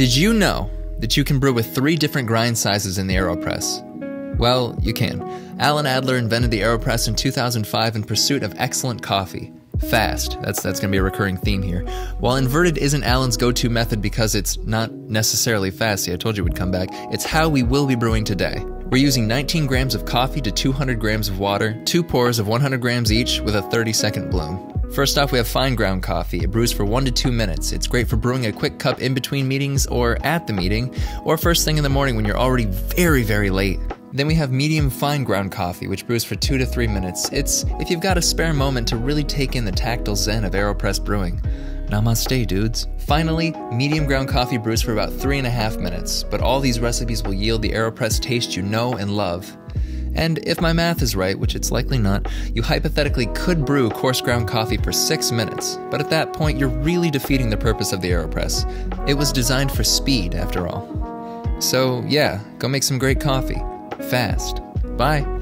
Did you know that you can brew with three different grind sizes in the AeroPress? Well, you can. Alan Adler invented the AeroPress in 2005 in pursuit of excellent coffee. Fast. That's that's going to be a recurring theme here. While inverted isn't Alan's go-to method because it's not necessarily fast. See, I told you would come back. It's how we will be brewing today. We're using 19 grams of coffee to 200 grams of water, two pours of 100 grams each with a 30 second bloom. First off, we have fine ground coffee. It brews for one to two minutes. It's great for brewing a quick cup in between meetings or at the meeting, or first thing in the morning when you're already very, very late. Then we have medium fine ground coffee, which brews for two to three minutes. It's if you've got a spare moment to really take in the tactile zen of AeroPress brewing. Namaste, dudes. Finally, medium ground coffee brews for about three and a half minutes, but all these recipes will yield the AeroPress taste you know and love. And if my math is right, which it's likely not, you hypothetically could brew coarse ground coffee for six minutes, but at that point, you're really defeating the purpose of the AeroPress. It was designed for speed, after all. So, yeah, go make some great coffee. Fast. Bye.